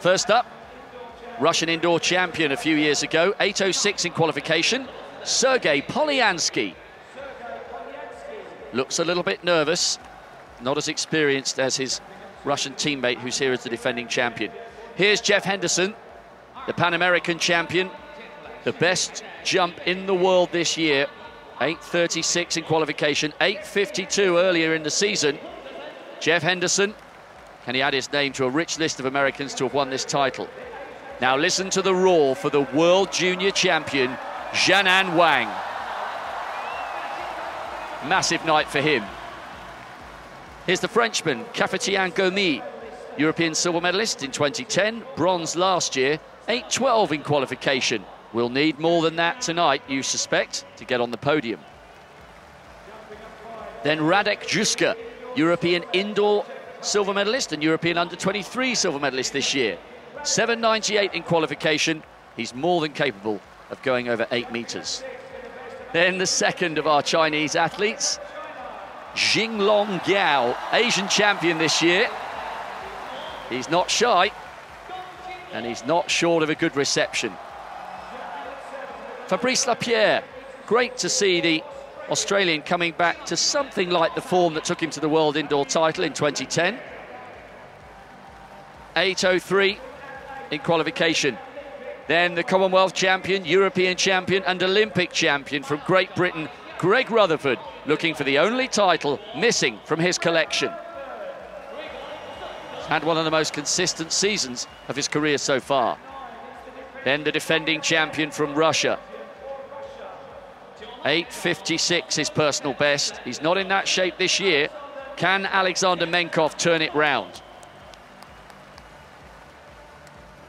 First up, Russian indoor champion a few years ago, 8.06 in qualification, Sergei Polyansky. Looks a little bit nervous, not as experienced as his Russian teammate who's here as the defending champion. Here's Jeff Henderson, the Pan American champion, the best jump in the world this year. 8.36 in qualification, 8.52 earlier in the season. Jeff Henderson, can he add his name to a rich list of Americans to have won this title? Now listen to the roar for the world junior champion, Jianan Wang. Massive night for him. Here's the Frenchman, Kafétien Gomis, European silver medalist in 2010, bronze last year, 8.12 in qualification. We'll need more than that tonight, you suspect, to get on the podium. Then Radek Juska, European indoor silver medalist and European under-23 silver medalist this year. 7.98 in qualification. He's more than capable of going over eight metres. Then the second of our Chinese athletes, Xinglong Gao, Asian champion this year. He's not shy, and he's not short of a good reception. Fabrice Lapierre, great to see the Australian coming back to something like the form that took him to the world indoor title in 2010. 8.03 in qualification. Then the Commonwealth champion, European champion and Olympic champion from Great Britain, Greg Rutherford, looking for the only title missing from his collection. Had one of the most consistent seasons of his career so far. Then the defending champion from Russia. 8.56 his personal best. He's not in that shape this year. Can Alexander Menkov turn it round?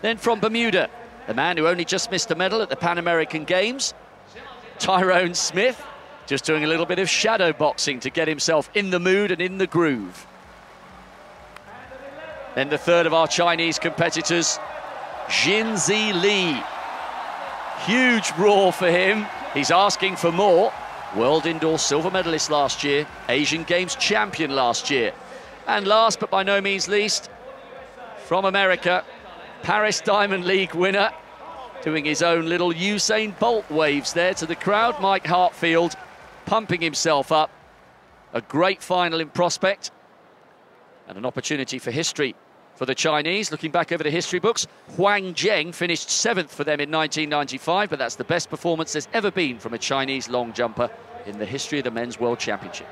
Then from Bermuda, the man who only just missed a medal at the Pan American Games, Tyrone Smith, just doing a little bit of shadow boxing to get himself in the mood and in the groove. Then the third of our Chinese competitors, Jinzhe Li. Huge roar for him. He's asking for more. World indoor silver medalist last year, Asian Games champion last year. And last but by no means least, from America, Paris Diamond League winner, doing his own little Usain Bolt waves there to the crowd. Mike Hartfield pumping himself up. A great final in prospect and an opportunity for history for the Chinese. Looking back over the history books, Huang Zheng finished seventh for them in 1995, but that's the best performance there's ever been from a Chinese long jumper in the history of the Men's World Championship.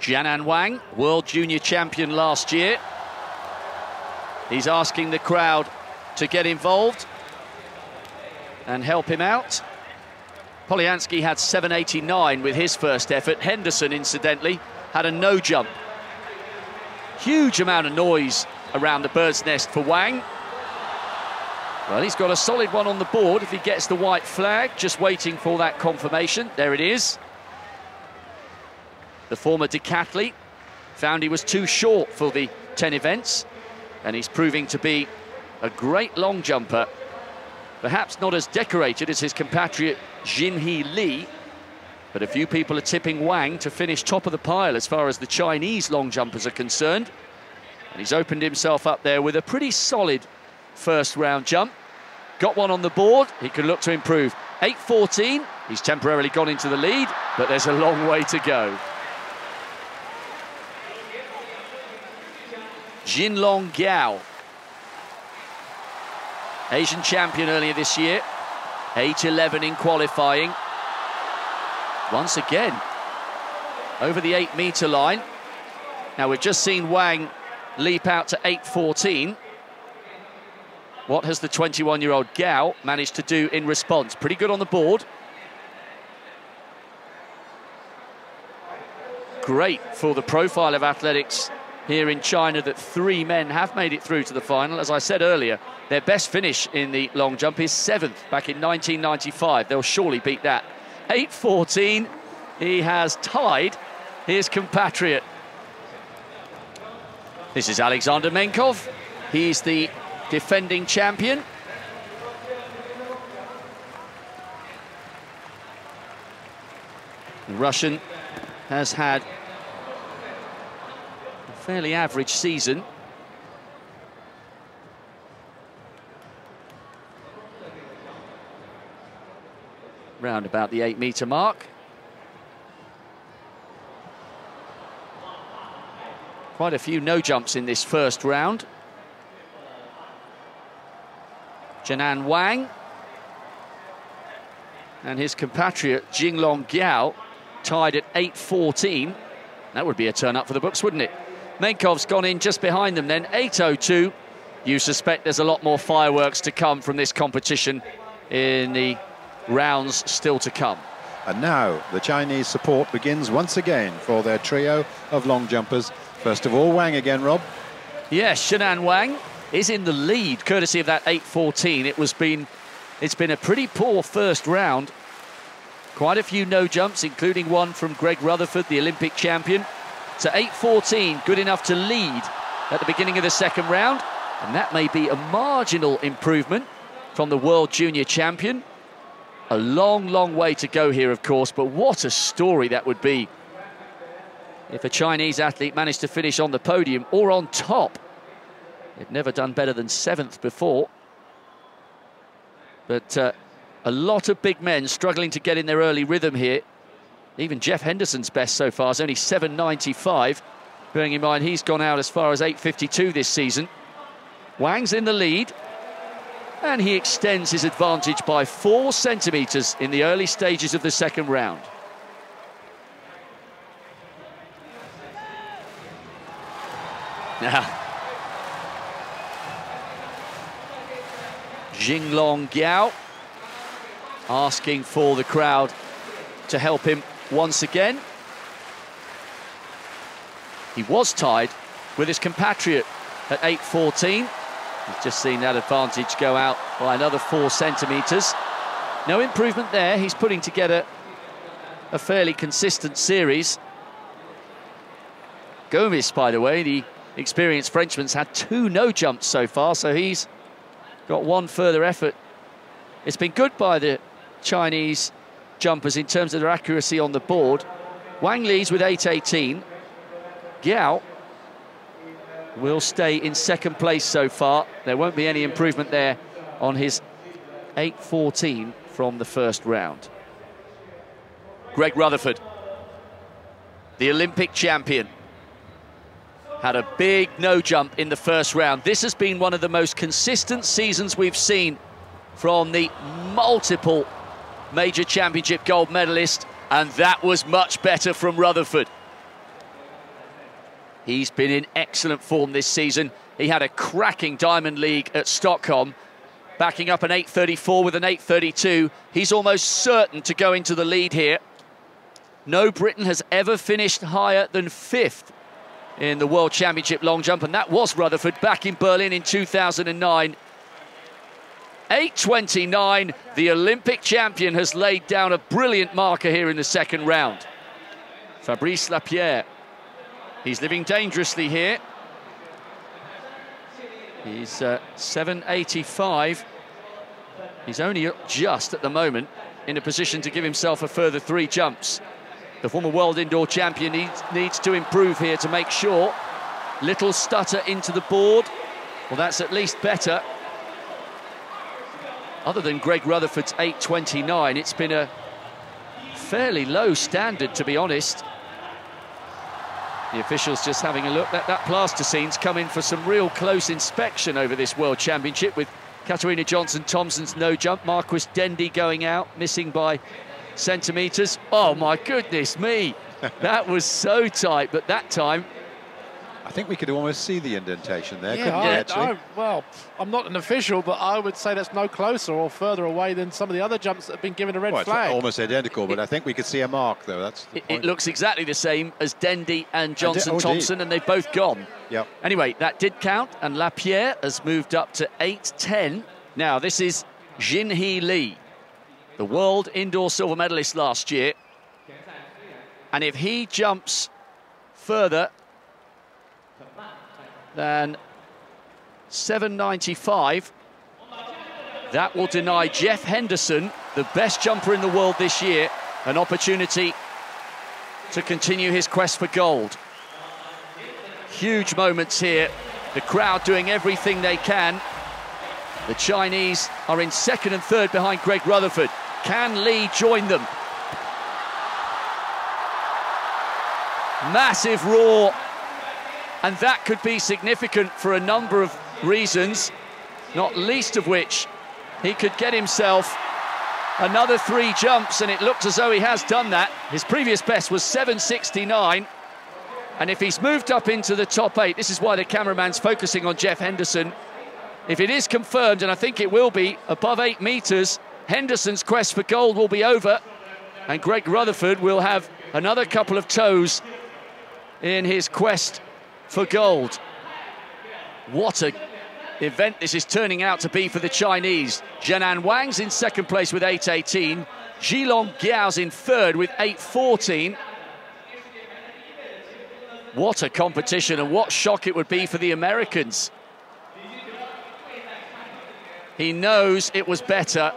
Jianan Wang, World Junior Champion last year. He's asking the crowd to get involved and help him out. Polyansky had 7.89 with his first effort. Henderson, incidentally, had a no jump. Huge amount of noise around the bird's nest for Wang. Well, he's got a solid one on the board if he gets the white flag. Just waiting for that confirmation. There it is. The former decathlete found he was too short for the 10 events, and he's proving to be a great long jumper. Perhaps not as decorated as his compatriot Jinzhe Li, but a few people are tipping Wang to finish top of the pile as far as the Chinese long jumpers are concerned. And he's opened himself up there with a pretty solid first round jump. Got one on the board, he can look to improve. 8.14, he's temporarily gone into the lead, but there's a long way to go. Xinglong Gao, Asian champion earlier this year, 8.11 in qualifying. Once again, over the eight metre line. Now we've just seen Wang leap out to 8.14. What has the 21-year-old Gao managed to do in response? Pretty good on the board. Great for the profile of athletics here in China that three men have made it through to the final. As I said earlier, their best finish in the long jump is seventh back in 1995. They'll surely beat that. 8.14, he has tied his compatriot. This is Alexander Menkov. He's the defending champion. The Russian has had a fairly average season. Round about the eight metre mark. Quite a few no jumps in this first round. Jianan Wang and his compatriot Xinglong Gao tied at 8.14. That would be a turn up for the books, wouldn't it? Menkov's gone in just behind them then, 8.02. You suspect there's a lot more fireworks to come from this competition in the rounds still to come. And now the Chinese support begins once again for their trio of long jumpers. First of all, Wang again, Rob. Yes, Jianan Wang is in the lead, courtesy of that 8.14. It was been, it's been a pretty poor first round. Quite a few no jumps, including one from Greg Rutherford, the Olympic champion. So 8.14, good enough to lead at the beginning of the second round. And that may be a marginal improvement from the world junior champion. A long, long way to go here, of course, but what a story that would be if a Chinese athlete managed to finish on the podium or on top. They've never done better than seventh before. But uh, a lot of big men struggling to get in their early rhythm here. Even Jeff Henderson's best so far is only 7.95. Bearing in mind he's gone out as far as 8.52 this season. Wang's in the lead. And he extends his advantage by four centimetres in the early stages of the second round. Now, Xinglong Gao asking for the crowd to help him once again. He was tied with his compatriot at 8.14. He's just seen that advantage go out by another four centimetres. No improvement there. He's putting together a fairly consistent series. Gomis, by the way, the experienced Frenchman's had two no jumps so far, so he's got one further effort. It's been good by the Chinese jumpers in terms of their accuracy on the board. Wang leads with 8.18. Gao will stay in second place so far. There won't be any improvement there on his 8.14 from the first round. Greg Rutherford, the Olympic champion, had a big no jump in the first round. This has been one of the most consistent seasons we've seen from the multiple major championship gold medalist, and that was much better from Rutherford. He's been in excellent form this season. He had a cracking Diamond League at Stockholm, backing up an 8.34 with an 8.32. He's almost certain to go into the lead here. No Briton has ever finished higher than fifth in the World Championship long jump, and that was Rutherford back in Berlin in 2009. 8.29, the Olympic champion has laid down a brilliant marker here in the second round. Fabrice Lapierre He's living dangerously here. He's uh, 785. He's only just at the moment in a position to give himself a further three jumps. The former world indoor champion needs, needs to improve here to make sure. Little stutter into the board. Well, that's at least better. Other than Greg Rutherford's 8.29, it's been a fairly low standard, to be honest. The officials just having a look. That, that plasticine's come in for some real close inspection over this World Championship with Katarina Johnson-Thompson's no jump. Marquis Dendy going out, missing by centimetres. Oh, my goodness me. that was so tight, but that time I think we could almost see the indentation there, yeah, couldn't I, we, actually? I, well, I'm not an official, but I would say that's no closer or further away than some of the other jumps that have been given a red well, flag. almost identical, but it, I think we could see a mark, though. That's it, it, looks exactly the same as Dendy and Johnson oh, Thompson, and they've both gone. Yep. Anyway, that did count, and Lapierre has moved up to 8.10. Now, this is Jinzhe Li, the world indoor silver medalist last year. And if he jumps further than 795. That will deny Jeff Henderson, the best jumper in the world this year, an opportunity to continue his quest for gold. Huge moments here. The crowd doing everything they can. The Chinese are in second and third behind Greg Rutherford. Can Lee join them? Massive roar, and that could be significant for a number of reasons, not least of which he could get himself another three jumps, and it looks as though he has done that. His previous best was 769. And if he's moved up into the top eight, this is why the cameraman's focusing on Jeff Henderson. If it is confirmed, and I think it will be, above eight metres, Henderson's quest for gold will be over, and Greg Rutherford will have another couple of toes in his quest for gold. What a event this is turning out to be for the Chinese. Jianan Wang's in second place with 8.18. Xinglong Gao's in third with 8.14. What a competition and what shock it would be for the Americans. He knows it was better.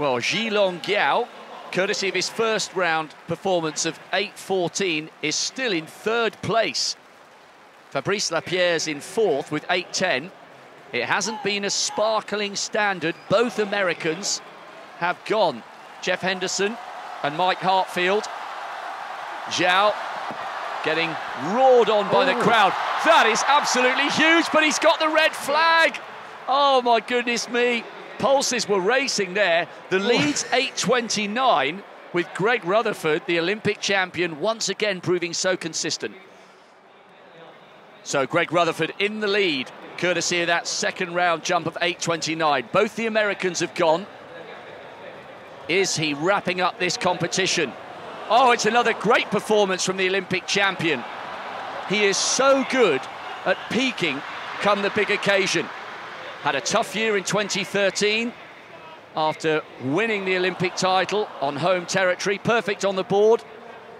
Well, Xinglong Gao, courtesy of his first round performance of 8.14, is still in third place. Fabrice Lapierre's in fourth with 8.10. It hasn't been a sparkling standard. Both Americans have gone. Jeff Henderson and Mike Hartfield. Zhao getting roared on by the crowd. That is absolutely huge, but he's got the red flag. Oh my goodness me. Pulses were racing there. The lead's 8.29 with Greg Rutherford, the Olympic champion, once again proving so consistent. So Greg Rutherford in the lead, courtesy of that second round jump of 8.29. Both the Americans have gone. Is he wrapping up this competition? Oh, it's another great performance from the Olympic champion. He is so good at peaking come the big occasion. Had a tough year in 2013 after winning the Olympic title on home territory, perfect on the board.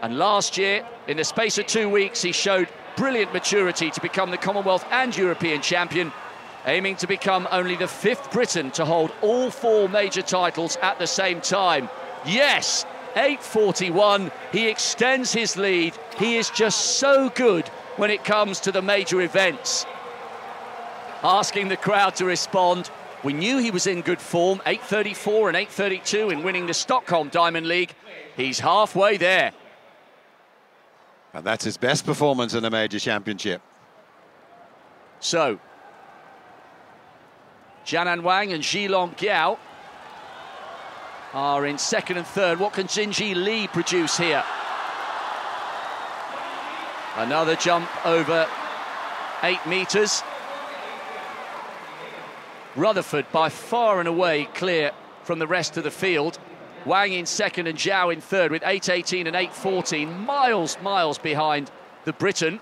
And last year, in the space of two weeks, he showed brilliant maturity to become the Commonwealth and European champion, aiming to become only the fifth Briton to hold all four major titles at the same time. Yes, 8.41, he extends his lead. He is just so good when it comes to the major events. Asking the crowd to respond. We knew he was in good form, 8.34 and 8.32 in winning the Stockholm Diamond League. He's halfway there. And that's his best performance in a major championship. So, Jianan Wang and Xinglong Gao are in second and third. What can Jinzhe Li produce here? Another jump over eight metres. Rutherford by far and away clear from the rest of the field. Wang in second and Zhao in third with 8.18 and 8.14, miles, miles behind the Briton.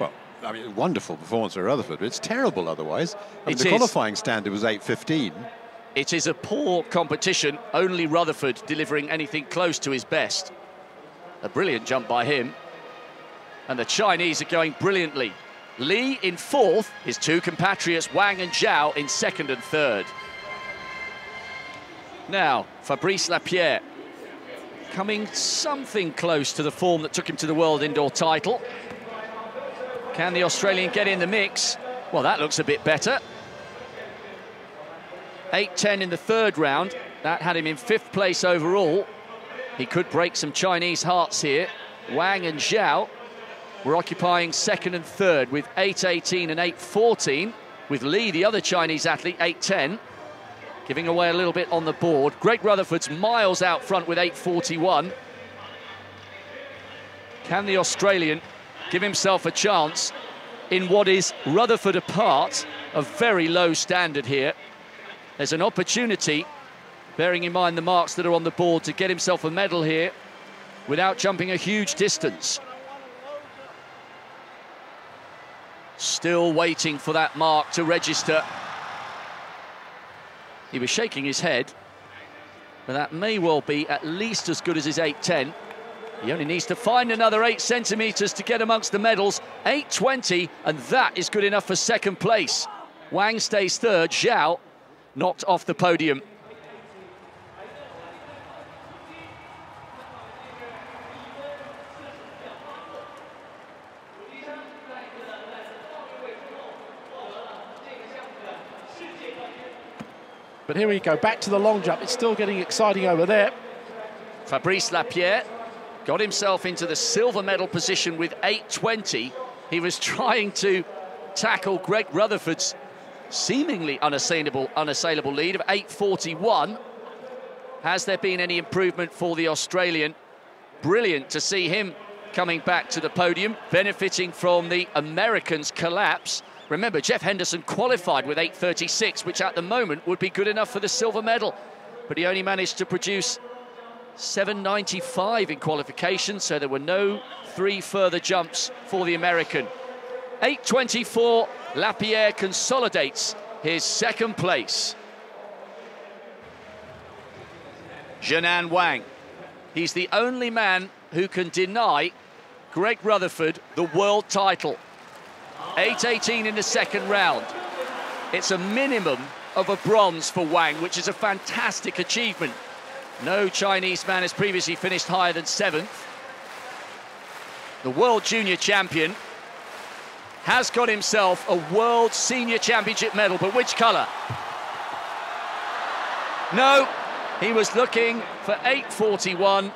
Well, I mean, wonderful performance for Rutherford. But it's terrible otherwise. I mean, the is. qualifying standard was 8.15. It is a poor competition, only Rutherford delivering anything close to his best. A brilliant jump by him. And the Chinese are going brilliantly. Li in fourth, his two compatriots Wang and Zhao in second and third. Now, Fabrice Lapierre coming something close to the form that took him to the world indoor title. Can the Australian get in the mix? Well, that looks a bit better. 8-10 in the third round. That had him in fifth place overall. He could break some Chinese hearts here. Wang and Zhao were occupying second and third with 8-18 and 8-14, with Lee, the other Chinese athlete, 8-10 giving away a little bit on the board. Greg Rutherford's miles out front with 8.41. Can the Australian give himself a chance in what is Rutherford apart, a very low standard here? There's an opportunity, bearing in mind the marks that are on the board, to get himself a medal here without jumping a huge distance. Still waiting for that mark to register he was shaking his head, but that may well be at least as good as his 8.10. He only needs to find another eight centimetres to get amongst the medals. 8.20, and that is good enough for second place. Wang stays third, Zhao knocked off the podium. But here we go, back to the long jump. It's still getting exciting over there. Fabrice Lapierre got himself into the silver medal position with 8.20. He was trying to tackle Greg Rutherford's seemingly unassailable, unassailable lead of 8.41. Has there been any improvement for the Australian? Brilliant to see him coming back to the podium, benefiting from the Americans' collapse. Remember, Jeff Henderson qualified with 8.36, which at the moment would be good enough for the silver medal. But he only managed to produce 7.95 in qualification, so there were no three further jumps for the American. 8.24, Lapierre consolidates his second place. Jianan Wang. He's the only man who can deny Greg Rutherford the world title. 8.18 in the second round. It's a minimum of a bronze for Wang, which is a fantastic achievement. No Chinese man has previously finished higher than seventh. The world junior champion has got himself a world senior championship medal, but which colour? No, he was looking for 841.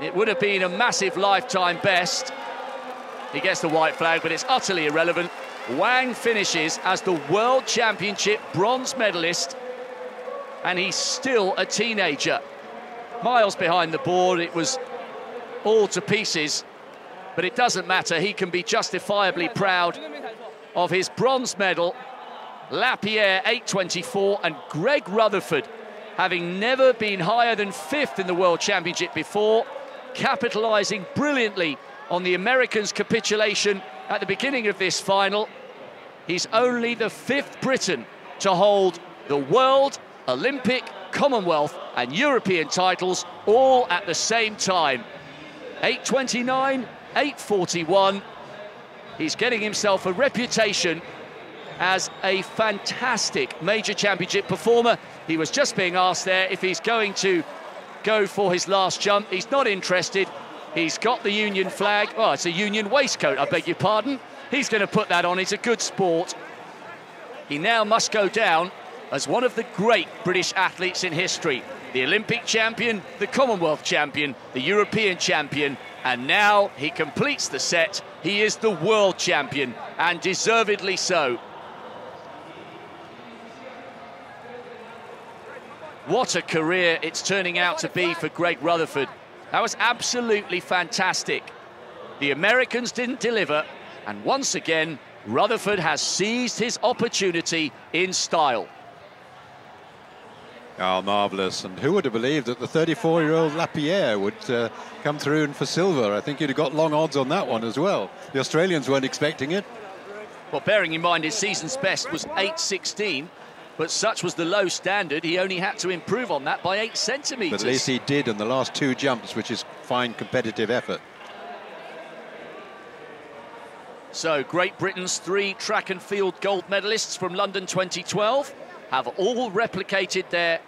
It would have been a massive lifetime best. He gets the white flag, but it's utterly irrelevant. Wang finishes as the World Championship bronze medalist, and he's still a teenager. Miles behind the board, it was all to pieces, but it doesn't matter. He can be justifiably proud of his bronze medal. Lapierre 824 and Greg Rutherford, having never been higher than fifth in the World Championship before, capitalising brilliantly on the Americans' capitulation at the beginning of this final. He's only the fifth Briton to hold the World, Olympic, Commonwealth and European titles all at the same time. 829, 841. He's getting himself a reputation as a fantastic major championship performer. He was just being asked there if he's going to go for his last jump. He's not interested. He's got the Union flag. Oh, it's a Union waistcoat, I beg your pardon. He's going to put that on. It's a good sport. He now must go down as one of the great British athletes in history. The Olympic champion, the Commonwealth champion, the European champion, and now he completes the set. He is the world champion, and deservedly so. What a career it's turning out to be for Greg Rutherford. That was absolutely fantastic. The Americans didn't deliver, and once again, Rutherford has seized his opportunity in style. Oh, marvellous. And who would have believed that the 34-year-old Lapierre would uh, come through and for silver? I think you'd have got long odds on that one as well. The Australians weren't expecting it. Well, bearing in mind his season's best was 8.16, but such was the low standard, he only had to improve on that by 8 centimetres. But at least he did in the last two jumps, which is fine competitive effort. So, Great Britain's three track and field gold medalists from London 2012 have all replicated their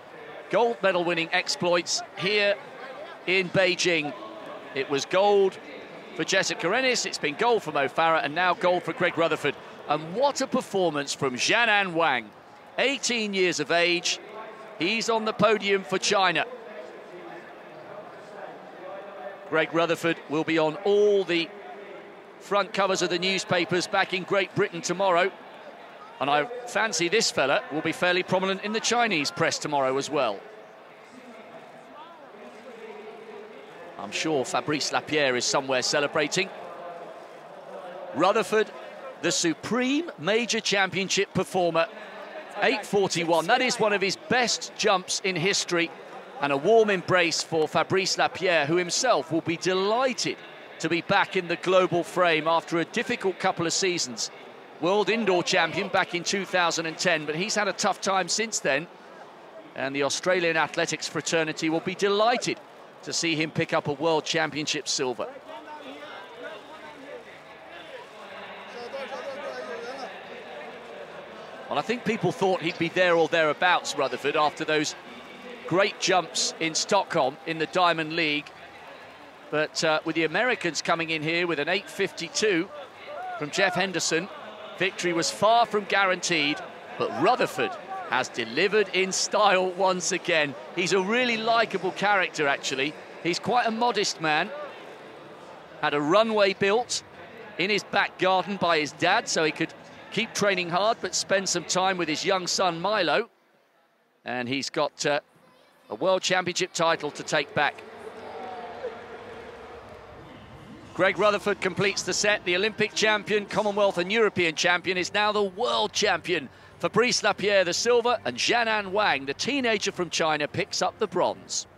gold medal winning exploits here in Beijing. It was gold for Jessica Ennis, it's been gold for Mo Farah, and now gold for Greg Rutherford. And what a performance from Jianan Wang, 18 years of age. He's on the podium for China. Greg Rutherford will be on all the front covers of the newspapers back in Great Britain tomorrow. And I fancy this fella will be fairly prominent in the Chinese press tomorrow as well. I'm sure Fabrice Lapierre is somewhere celebrating. Rutherford, the supreme major championship performer, 8.41. That is one of his best jumps in history. And a warm embrace for Fabrice Lapierre, who himself will be delighted to be back in the global frame after a difficult couple of seasons. World indoor champion back in 2010, but he's had a tough time since then. And the Australian athletics fraternity will be delighted to see him pick up a world championship silver. Well, I think people thought he'd be there or thereabouts, Rutherford, after those great jumps in Stockholm in the Diamond League. But uh, with the Americans coming in here with an 8.52 from Jeff Henderson, victory was far from guaranteed, but Rutherford has delivered in style once again. He's a really likeable character, actually. He's quite a modest man. Had a runway built in his back garden by his dad so he could keep training hard but spend some time with his young son Milo. And he's got uh, a World Championship title to take back. Greg Rutherford completes the set. The Olympic champion, Commonwealth and European champion is now the world champion. Fabrice Lapierre the silver and Jianan Wang, the teenager from China, picks up the bronze.